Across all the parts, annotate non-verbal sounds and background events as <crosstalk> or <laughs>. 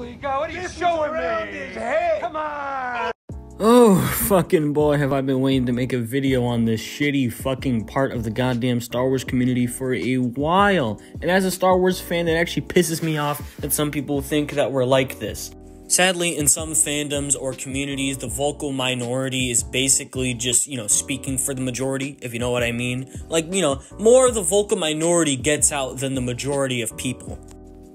Holy God, what are you showing me? His head. Come on. Oh, fucking boy, have I been waiting to make a video on this shitty fucking part of the goddamn Star Wars community for a while. And as a Star Wars fan, it actually pisses me off that some people think that we're like this. Sadly, in some fandoms or communities, the vocal minority is basically just, you know, speaking for the majority, if you know what I mean. Like, you know, more of the vocal minority gets out than the majority of people.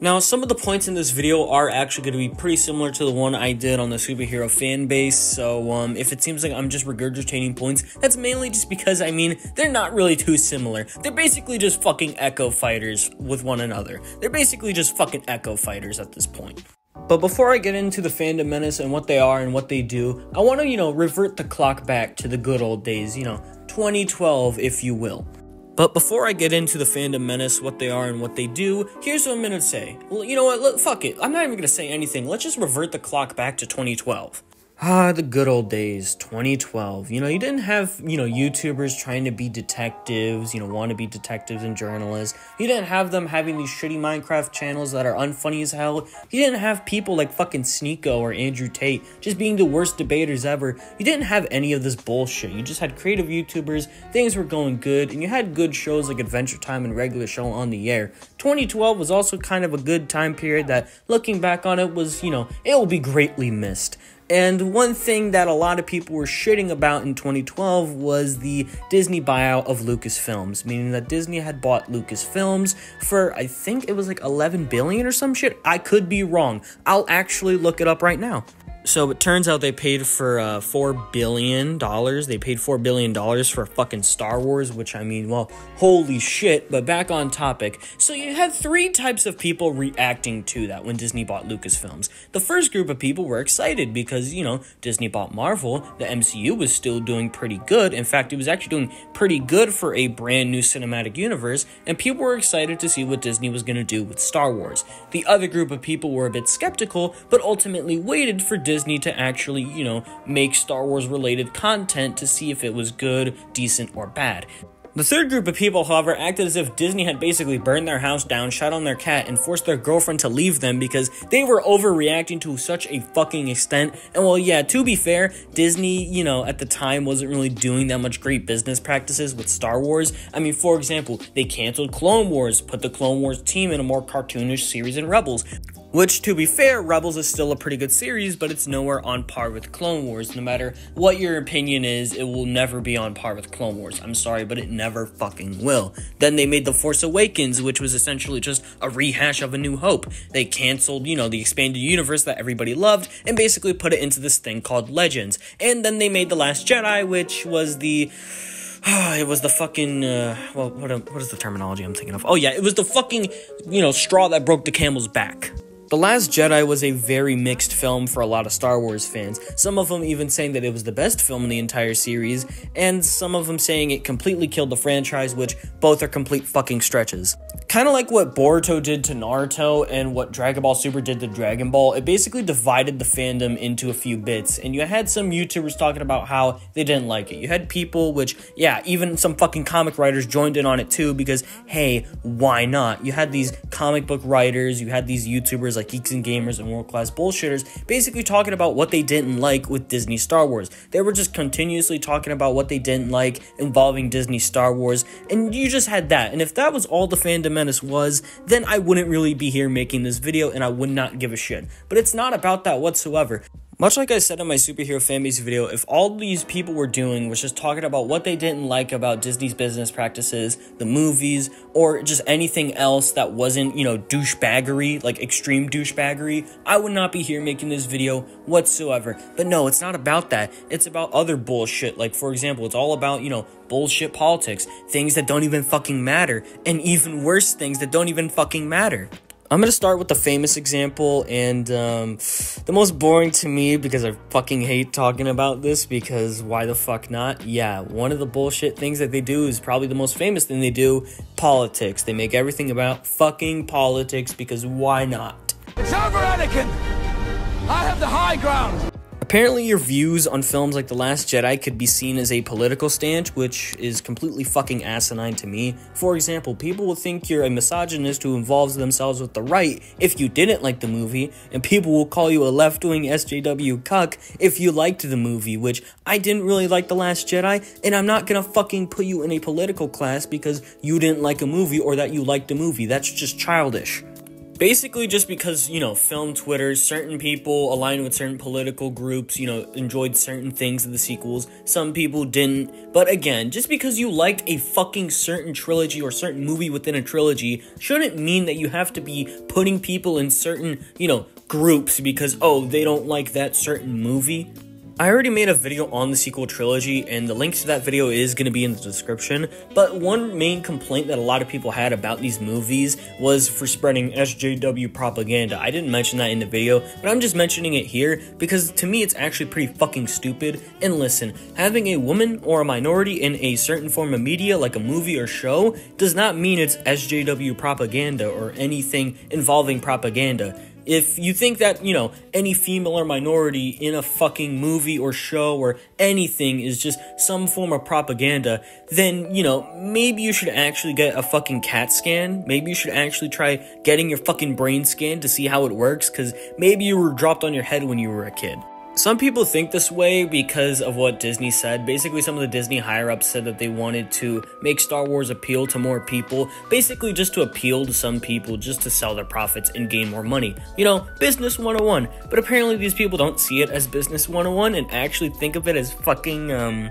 Now, some of the points in this video are actually going to be pretty similar to the one I did on the superhero fan base, so um, if it seems like I'm just regurgitating points, that's mainly just because, I mean, they're not really too similar. They're basically just fucking echo fighters with one another. They're basically just fucking echo fighters at this point. But before I get into the Fandom Menace and what they are and what they do, I want to, you know, revert the clock back to the good old days, you know, 2012, if you will. But before I get into the Fandom Menace, what they are and what they do, here's what I'm gonna say. Well, you know what? Look, fuck it. I'm not even gonna say anything. Let's just revert the clock back to 2012. Ah, the good old days, 2012. You know, you didn't have, you know, YouTubers trying to be detectives, you know, want to be detectives and journalists. You didn't have them having these shitty Minecraft channels that are unfunny as hell. You didn't have people like fucking Sneako or Andrew Tate just being the worst debaters ever. You didn't have any of this bullshit. You just had creative YouTubers, things were going good, and you had good shows like Adventure Time and Regular Show on the air. 2012 was also kind of a good time period that, looking back on it, was, you know, it will be greatly missed. And one thing that a lot of people were shitting about in 2012 was the Disney buyout of Lucasfilms, meaning that Disney had bought Lucasfilms for I think it was like 11 billion or some shit. I could be wrong. I'll actually look it up right now. So it turns out they paid for uh, four billion dollars. They paid four billion dollars for fucking Star Wars, which I mean, well, holy shit. But back on topic. So you had three types of people reacting to that when Disney bought Lucasfilms. The first group of people were excited because you know Disney bought Marvel. The MCU was still doing pretty good. In fact, it was actually doing pretty good for a brand new cinematic universe, and people were excited to see what Disney was going to do with Star Wars. The other group of people were a bit skeptical, but ultimately waited for Disney Disney to actually, you know, make Star Wars related content to see if it was good, decent, or bad. The third group of people, however, acted as if Disney had basically burned their house down, shot on their cat, and forced their girlfriend to leave them because they were overreacting to such a fucking extent. And well, yeah, to be fair, Disney, you know, at the time wasn't really doing that much great business practices with Star Wars. I mean, for example, they canceled Clone Wars, put the Clone Wars team in a more cartoonish series in Rebels. Which, to be fair, Rebels is still a pretty good series, but it's nowhere on par with Clone Wars. No matter what your opinion is, it will never be on par with Clone Wars. I'm sorry, but it never fucking will. Then they made The Force Awakens, which was essentially just a rehash of A New Hope. They canceled, you know, the expanded universe that everybody loved and basically put it into this thing called Legends. And then they made The Last Jedi, which was the. <sighs> it was the fucking uh, well what, what is the terminology i'm thinking of oh yeah it was the fucking you know straw that broke the camel's back the Last Jedi was a very mixed film for a lot of Star Wars fans, some of them even saying that it was the best film in the entire series, and some of them saying it completely killed the franchise, which both are complete fucking stretches. Kind of like what Boruto did to Naruto and what Dragon Ball Super did to Dragon Ball, it basically divided the fandom into a few bits, and you had some YouTubers talking about how they didn't like it. You had people, which, yeah, even some fucking comic writers joined in on it too, because, hey, why not? You had these comic book writers, you had these YouTubers like Geeks and Gamers and World Class Bullshitters basically talking about what they didn't like with Disney Star Wars. They were just continuously talking about what they didn't like involving Disney Star Wars, and you just had that. And if that was all the Fandom Menace was, then I wouldn't really be here making this video and I would not give a shit. But it's not about that whatsoever. Much like I said in my superhero fanbase video, if all these people were doing was just talking about what they didn't like about Disney's business practices, the movies, or just anything else that wasn't, you know, douchebaggery, like extreme douchebaggery, I would not be here making this video whatsoever. But no, it's not about that. It's about other bullshit. Like, for example, it's all about, you know, bullshit politics, things that don't even fucking matter, and even worse things that don't even fucking matter. I'm gonna start with the famous example and um, the most boring to me because I fucking hate talking about this because why the fuck not? Yeah, one of the bullshit things that they do is probably the most famous thing they do politics. They make everything about fucking politics because why not? It's over, Anakin! I have the high ground! Apparently, your views on films like The Last Jedi could be seen as a political stance, which is completely fucking asinine to me. For example, people will think you're a misogynist who involves themselves with the right if you didn't like the movie, and people will call you a left wing SJW cuck if you liked the movie, which I didn't really like The Last Jedi, and I'm not gonna fucking put you in a political class because you didn't like a movie or that you liked a movie. That's just childish basically just because you know film twitter certain people aligned with certain political groups you know enjoyed certain things of the sequels. Some people didn't. But again just because you liked a fucking certain trilogy or certain movie within a trilogy shouldn't mean that you have to be putting people in certain you know groups because oh they don't like that certain movie I already made a video on the sequel trilogy, and the link to that video is going to be in the description. But one main complaint that a lot of people had about these movies was for spreading SJW propaganda. I didn't mention that in the video, but I'm just mentioning it here because to me it's actually pretty fucking stupid. And listen, having a woman or a minority in a certain form of media, like a movie or show, does not mean it's SJW propaganda or anything involving propaganda. If you think that, you know, any female or minority in a fucking movie or show or anything is just some form of propaganda, then, you know, maybe you should actually get a fucking CAT scan. Maybe you should actually try getting your fucking brain scanned to see how it works, because maybe you were dropped on your head when you were a kid. Some people think this way because of what Disney said. Basically, some of the Disney higher ups said that they wanted to make Star Wars appeal to more people, basically, just to appeal to some people, just to sell their profits and gain more money. You know, business 101. But apparently, these people don't see it as business 101 and actually think of it as fucking, um,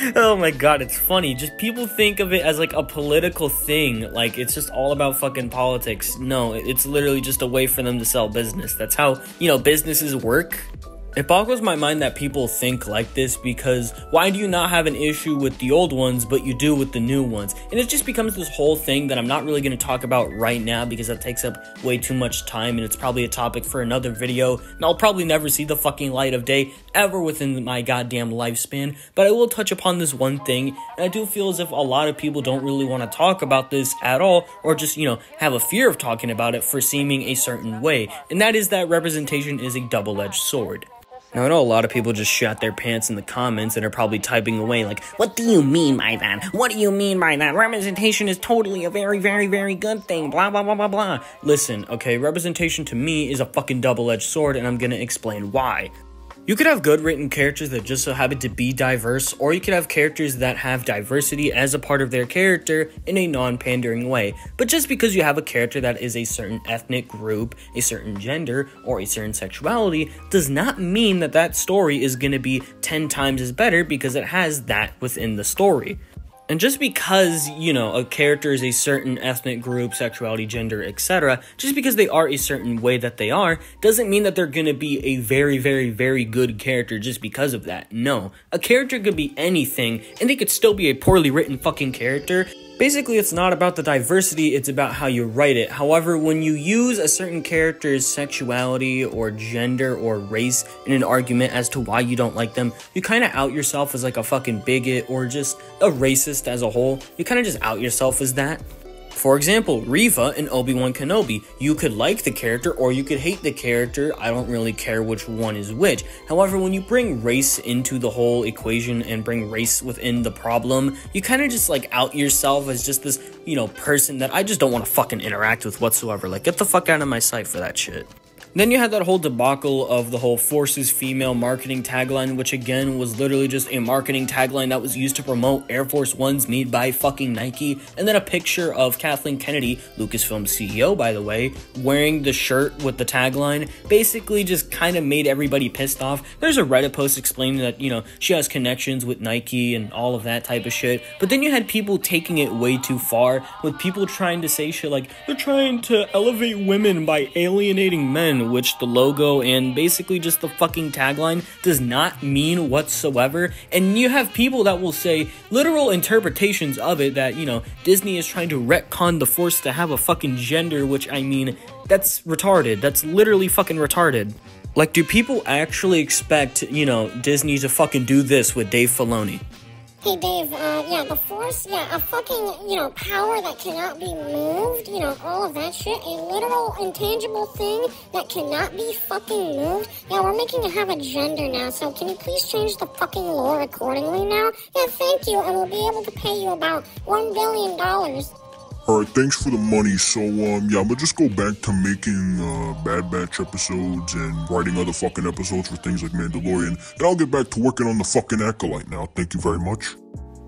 <laughs> oh my god, it's funny. Just people think of it as like a political thing. Like it's just all about fucking politics. No, it's literally just a way for them to sell business. That's how, you know, businesses work. It boggles my mind that people think like this because why do you not have an issue with the old ones but you do with the new ones? And it just becomes this whole thing that I'm not really going to talk about right now because that takes up way too much time and it's probably a topic for another video. And I'll probably never see the fucking light of day ever within my goddamn lifespan. But I will touch upon this one thing and I do feel as if a lot of people don't really want to talk about this at all or just, you know, have a fear of talking about it for seeming a certain way. And that is that representation is a double-edged sword. Now, I know a lot of people just shot their pants in the comments and are probably typing away, like, What do you mean by that? What do you mean by that? Representation is totally a very, very, very good thing. Blah, blah, blah, blah, blah. Listen, okay, representation to me is a fucking double edged sword, and I'm gonna explain why. You could have good written characters that just so happen to be diverse, or you could have characters that have diversity as a part of their character in a non pandering way. But just because you have a character that is a certain ethnic group, a certain gender, or a certain sexuality does not mean that that story is going to be 10 times as better because it has that within the story. And just because, you know, a character is a certain ethnic group, sexuality, gender, etc., just because they are a certain way that they are, doesn't mean that they're gonna be a very, very, very good character just because of that. No. A character could be anything, and they could still be a poorly written fucking character, Basically, it's not about the diversity, it's about how you write it. However, when you use a certain character's sexuality or gender or race in an argument as to why you don't like them, you kind of out yourself as like a fucking bigot or just a racist as a whole. You kind of just out yourself as that. For example, Reva in Obi-Wan Kenobi. You could like the character or you could hate the character. I don't really care which one is which. However, when you bring race into the whole equation and bring race within the problem, you kind of just like out yourself as just this, you know, person that I just don't want to fucking interact with whatsoever. Like, get the fuck out of my sight for that shit. Then you had that whole debacle of the whole Forces Female marketing tagline, which again was literally just a marketing tagline that was used to promote Air Force Ones made by fucking Nike, and then a picture of Kathleen Kennedy, Lucasfilm CEO by the way, wearing the shirt with the tagline, basically just kind of made everybody pissed off. There's a Reddit post explaining that, you know, she has connections with Nike and all of that type of shit, but then you had people taking it way too far, with people trying to say shit like, they're trying to elevate women by alienating men, which the logo and basically just the fucking tagline does not mean whatsoever. And you have people that will say literal interpretations of it that, you know, Disney is trying to retcon the force to have a fucking gender, which I mean, that's retarded. That's literally fucking retarded. Like, do people actually expect, you know, Disney to fucking do this with Dave Filoni? Hey Dave, uh, yeah, the Force, yeah, a fucking, you know, power that cannot be moved, you know, all of that shit, a literal intangible thing that cannot be fucking moved. Yeah, we're making it have a gender now, so can you please change the fucking lore accordingly now? Yeah, thank you, and we'll be able to pay you about one billion dollars. Alright, thanks for the money. So, um, yeah, I'm gonna just go back to making, uh, Bad Batch episodes and writing other fucking episodes for things like Mandalorian. Then I'll get back to working on the fucking Acolyte now. Thank you very much.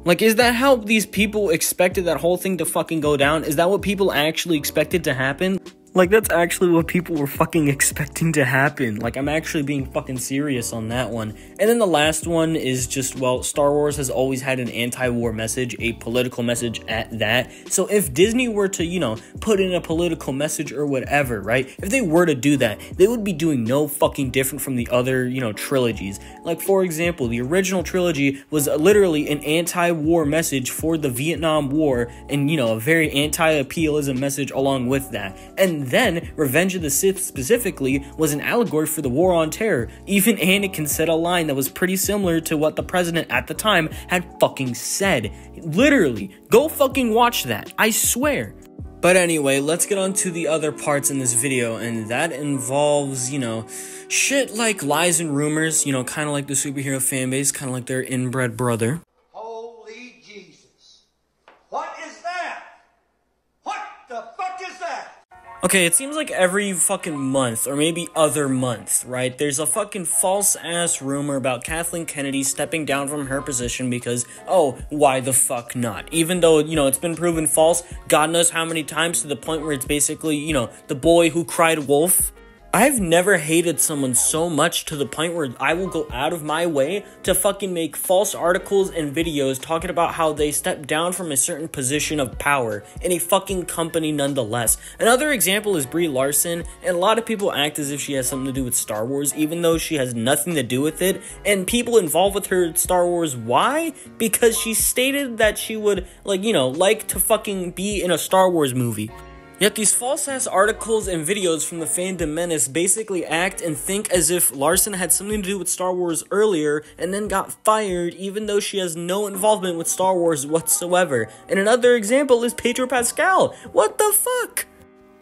Like, is that how these people expected that whole thing to fucking go down? Is that what people actually expected to happen? Like, that's actually what people were fucking expecting to happen. Like, I'm actually being fucking serious on that one. And then the last one is just, well, Star Wars has always had an anti war message, a political message at that. So if Disney were to, you know, put in a political message or whatever, right? If they were to do that, they would be doing no fucking different from the other, you know, trilogies. Like, for example, the original trilogy was literally an anti war message for the Vietnam War and, you know, a very anti appealism message along with that. And then, Revenge of the Sith specifically was an allegory for the War on Terror. Even Anakin said a line that was pretty similar to what the president at the time had fucking said. Literally, go fucking watch that. I swear. But anyway, let's get on to the other parts in this video, and that involves, you know, shit like lies and rumors, you know, kind of like the superhero fanbase, kind of like their inbred brother. Holy Jesus. What is that? What the fuck is that? Okay, it seems like every fucking month, or maybe other month, right? There's a fucking false ass rumor about Kathleen Kennedy stepping down from her position because, oh, why the fuck not? Even though, you know, it's been proven false, God knows how many times to the point where it's basically, you know, the boy who cried wolf. I've never hated someone so much to the point where I will go out of my way to fucking make false articles and videos talking about how they stepped down from a certain position of power in a fucking company nonetheless. Another example is Brie Larson, and a lot of people act as if she has something to do with Star Wars, even though she has nothing to do with it. And people involved with her Star Wars, why? Because she stated that she would, like, you know, like to fucking be in a Star Wars movie. Yet these false ass articles and videos from the fandom menace basically act and think as if Larson had something to do with Star Wars earlier and then got fired even though she has no involvement with Star Wars whatsoever. And another example is Pedro Pascal. What the fuck?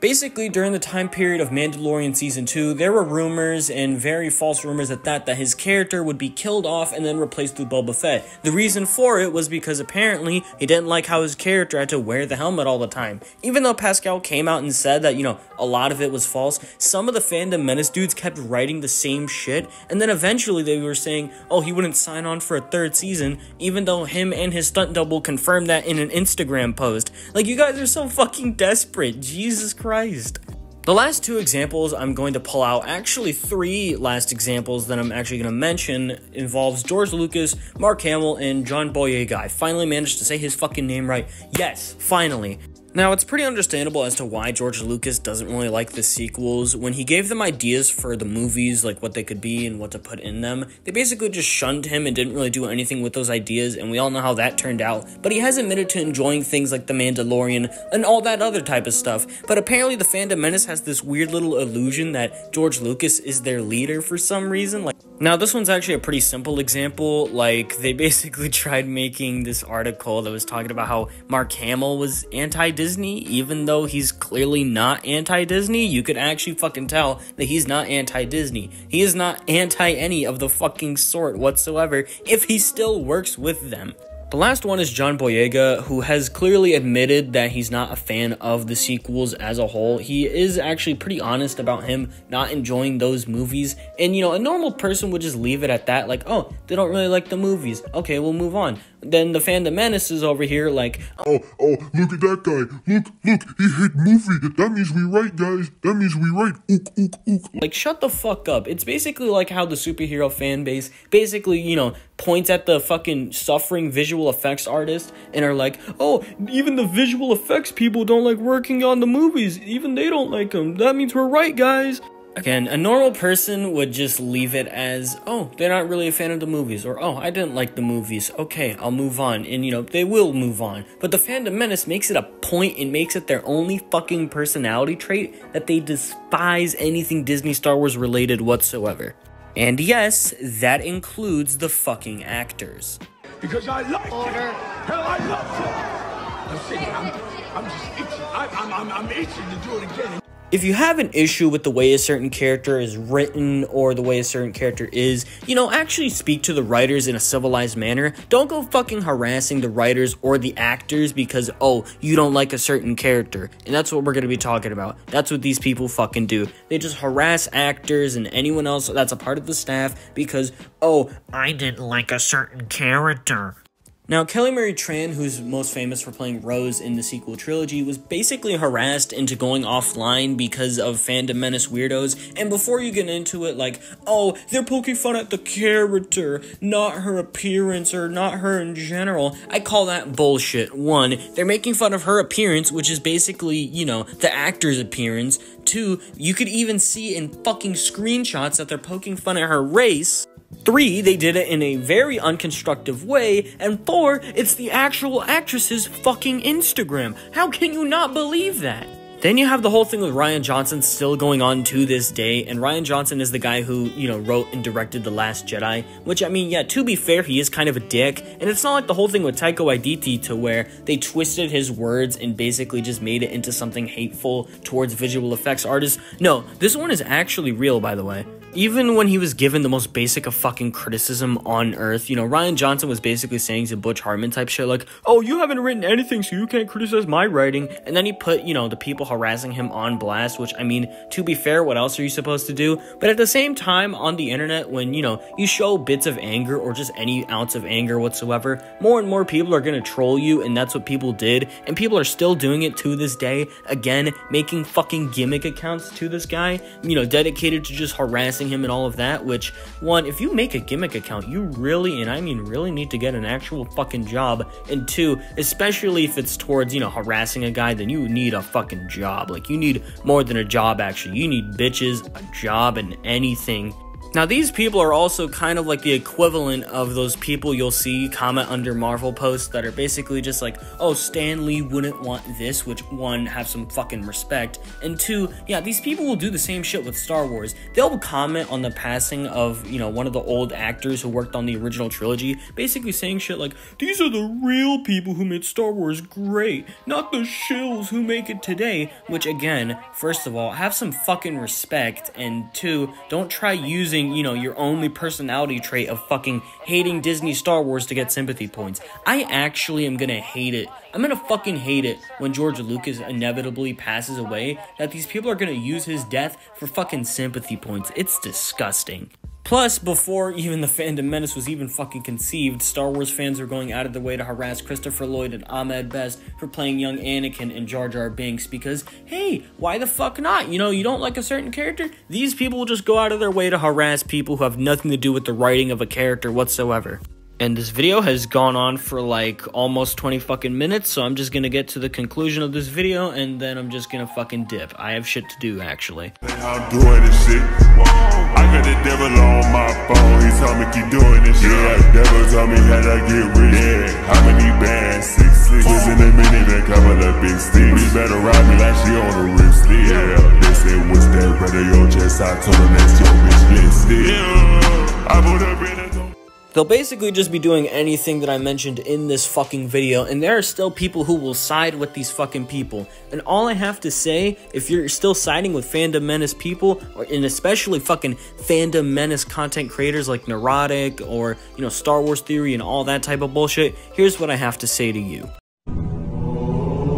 Basically, during the time period of Mandalorian Season 2, there were rumors, and very false rumors at that, that his character would be killed off and then replaced with Boba Fett. The reason for it was because apparently he didn't like how his character had to wear the helmet all the time. Even though Pascal came out and said that, you know, a lot of it was false, some of the fandom menace dudes kept writing the same shit, and then eventually they were saying, oh, he wouldn't sign on for a third season, even though him and his stunt double confirmed that in an Instagram post. Like, you guys are so fucking desperate. Jesus Christ. Christ. The last two examples I'm going to pull out, actually three last examples that I'm actually going to mention, involves George Lucas, Mark Hamill, and John Boyega. I finally managed to say his fucking name right. Yes, finally. Now, it's pretty understandable as to why George Lucas doesn't really like the sequels. When he gave them ideas for the movies, like what they could be and what to put in them, they basically just shunned him and didn't really do anything with those ideas, and we all know how that turned out. But he has admitted to enjoying things like The Mandalorian and all that other type of stuff. But apparently, the Fandom Menace has this weird little illusion that George Lucas is their leader for some reason. Like, now, this one's actually a pretty simple example. Like, they <laughs> basically tried making this article that was talking about how Mark Hamill was anti Disney, even though he's clearly not anti Disney. You could actually fucking tell that he's not anti Disney. He is not anti any of the fucking sort whatsoever if he still works with them. The last one is John Boyega, who has clearly admitted that he's not a fan of the sequels as a whole. He is actually pretty honest about him not enjoying those movies. And, you know, a normal person would just leave it at that, like, oh, they don't really like the movies. Okay, we'll move on. Then the fandom menace is over here, like, Oh, oh, look at that guy. Look, look, he hit movie. That means we right, guys. That means we right. Ook, ook, ook. Like, shut the fuck up. It's basically like how the superhero fan base basically, you know, points at the fucking suffering visual effects artist and are like, oh, even the visual effects people don't like working on the movies. Even they don't like them. That means we're right, guys. Again, a normal person would just leave it as, oh, they're not really a fan of the movies, or oh, I didn't like the movies. Okay, I'll move on. And you know, they will move on. But the fandom menace makes it a point and makes it their only fucking personality trait that they despise anything Disney Star Wars related whatsoever. And yes, that includes the fucking actors. because I like Order. Hell, I love it. I'm saying, I'm, I'm just itching. I, I'm, I'm, I'm itching to do it again. If you have an issue with the way a certain character is written or the way a certain character is, you know, actually speak to the writers in a civilized manner. Don't go fucking harassing the writers or the actors because, oh, you don't like a certain character. And that's what we're gonna be talking about. That's what these people fucking do. They just harass actors and anyone else that's a part of the staff because, oh, I didn't like a certain character. Now, Kelly Marie Tran, who's most famous for playing Rose in the sequel trilogy, was basically harassed into going offline because of fandom menace weirdos. And before you get into it, like, oh, they're poking fun at the character, not her appearance or not her in general, I call that bullshit. One, they're making fun of her appearance, which is basically, you know, the actor's appearance. Two, you could even see in fucking screenshots that they're poking fun at her race. Three, they did it in a very unconstructive way. And four, it's the actual actress's fucking Instagram. How can you not believe that? Then you have the whole thing with Rian Johnson still going on to this day, and Rian Johnson is the guy who, you know, wrote and directed The Last Jedi, which, I mean, yeah, to be fair, he is kind of a dick, and it's not like the whole thing with Taika Waititi to where they twisted his words and basically just made it into something hateful towards visual effects artists. No, this one is actually real, by the way even when he was given the most basic of fucking criticism on earth, you know, Rian Johnson was basically saying some Butch Hartman type shit like, oh, you haven't written anything, so you can't criticize my writing. And then he put, you know, the people harassing him on blast, which, I mean, to be fair, what else are you supposed to do? But at the same time, on the internet, when, you know, you show bits of anger or just any ounce of anger whatsoever, more and more people are gonna troll you, and that's what people did. And people are still doing it to this day. Again, making fucking gimmick accounts to this guy, you know, dedicated to just harassing him and all of that, which, one, if you make a gimmick account, you really, and I mean really, need to get an actual fucking job. And two, especially if it's towards, you know, harassing a guy, then you need a fucking job. Like, you need more than a job, actually. You need bitches, a job, and anything now, these people are also kind of like the equivalent of those people you'll see comment under Marvel posts that are basically just like, oh, Stan Lee wouldn't want this, which one, have some fucking respect, and two, yeah, these people will do the same shit with Star Wars. They'll comment on the passing of, you know, one of the old actors who worked on the original trilogy, basically saying shit like, these are the real people who made Star Wars great, not the shills who make it today, which again, first of all, have some fucking respect, and two, don't try using you know, your only personality trait of fucking hating Disney Star Wars to get sympathy points. I actually am gonna hate it. I'm gonna fucking hate it when George Lucas inevitably passes away that these people are gonna use his death for fucking sympathy points. It's disgusting. Plus, before even the fandom menace was even fucking conceived, Star Wars fans were going out of their way to harass Christopher Lloyd and Ahmed Best for playing young Anakin and Jar Jar Binks because, hey, why the fuck not? You know, you don't like a certain character? These people will just go out of their way to harass people who have nothing to do with the writing of a character whatsoever. And this video has gone on for like almost 20 fucking minutes, so I'm just gonna get to the conclusion of this video and then I'm just gonna fucking dip. I have shit to do actually. I'm doing this shit. I got the devil on my phone. He told me keep doing this shit. Yeah, devil told me how to get rich. Yeah, how many bands? Six, six. Was in a minute, a couple of big sticks. You better ride me like she on the wrist. Yeah, they said, what's that, brother? Your chest, I told them that's your bitch list. Yeah, I put up in a They'll basically just be doing anything that I mentioned in this fucking video, and there are still people who will side with these fucking people. And all I have to say, if you're still siding with Fandom Menace people, or, and especially fucking Fandom Menace content creators like Nerdrotic, or, you know, Star Wars Theory and all that type of bullshit, here's what I have to say to you.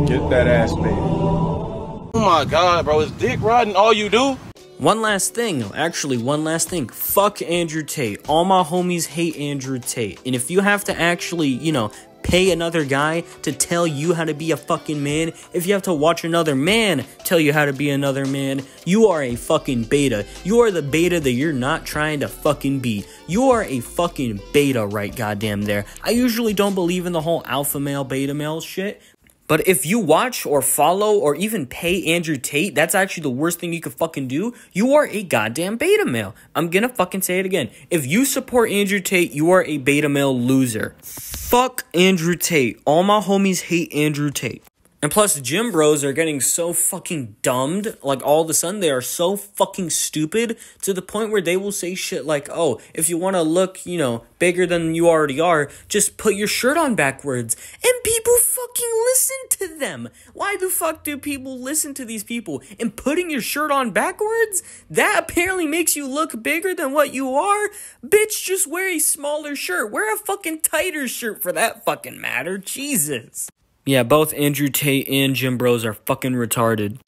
Get that ass, baby. Oh my god, bro, is dick riding all you do? One last thing, actually, one last thing. Fuck Andrew Tate. All my homies hate Andrew Tate. And if you have to actually, you know, pay another guy to tell you how to be a fucking man, if you have to watch another man tell you how to be another man, you are a fucking beta. You are the beta that you're not trying to fucking be. You are a fucking beta right goddamn there. I usually don't believe in the whole alpha male, beta male shit, but if you watch or follow or even pay Andrew Tate, that's actually the worst thing you could fucking do. You are a goddamn beta male. I'm gonna fucking say it again. If you support Andrew Tate, you are a beta male loser. Fuck Andrew Tate. All my homies hate Andrew Tate. And plus, gym bros are getting so fucking dumbed. Like, all of a sudden, they are so fucking stupid to the point where they will say shit like, oh, if you want to look, you know, bigger than you already are, just put your shirt on backwards. And people fucking listen to them. Why the fuck do people listen to these people? And putting your shirt on backwards? That apparently makes you look bigger than what you are? Bitch, just wear a smaller shirt. Wear a fucking tighter shirt for that fucking matter. Jesus. Yeah, both Andrew Tate and gym Bros are fucking retarded.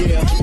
Yeah.